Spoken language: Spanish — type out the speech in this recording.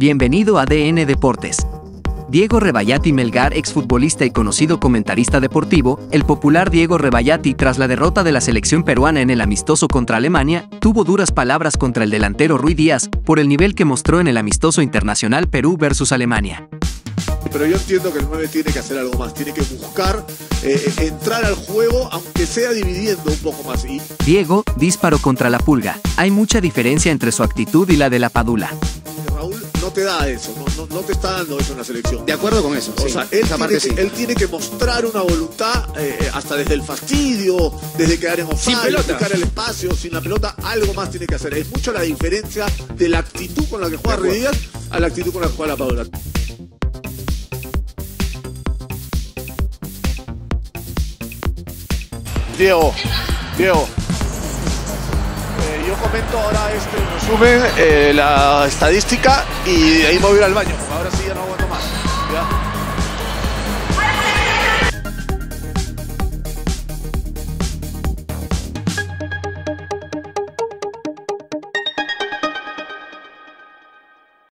Bienvenido a DN Deportes. Diego Rebayati Melgar, exfutbolista y conocido comentarista deportivo, el popular Diego Rebayati tras la derrota de la selección peruana en el amistoso contra Alemania, tuvo duras palabras contra el delantero Rui Díaz por el nivel que mostró en el amistoso internacional Perú versus Alemania. Pero yo entiendo que el 9 tiene que hacer algo más, tiene que buscar eh, entrar al juego, aunque sea dividiendo un poco más. Y... Diego, disparo contra la pulga. Hay mucha diferencia entre su actitud y la de la Padula. No te da eso, no, no, no te está dando eso en la selección. De acuerdo con eso. O sí, sea, él esa tiene, parte que, sí. él tiene que mostrar una voluntad, eh, hasta desde el fastidio, desde quedar en pelota. buscar el espacio, sin la pelota, algo más tiene que hacer. Es mucho la diferencia de la actitud con la que juega Díaz a la actitud con la que juega la Padula. Diego, Diego. Comento ahora este resumen, eh, la estadística y de ahí me voy a ir al baño. Ahora sí ya no aguanto más. ¿ya?